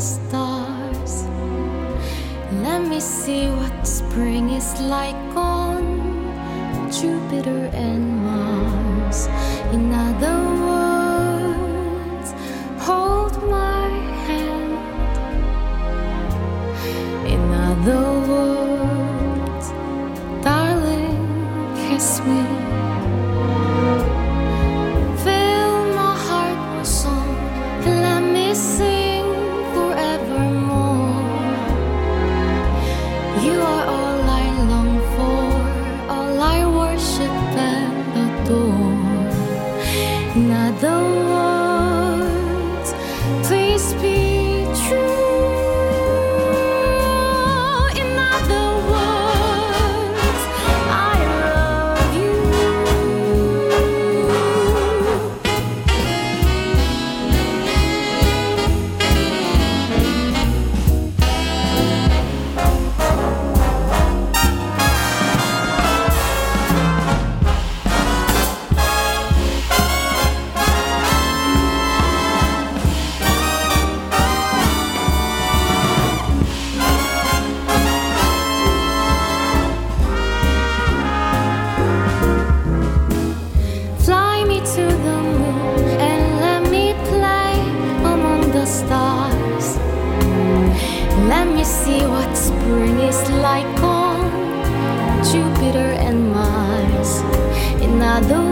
stars. Let me see what spring is like on Jupiter and Mars. In other you see what spring is like on Jupiter and Mars. In other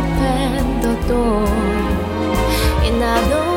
open the door. In other